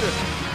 consider.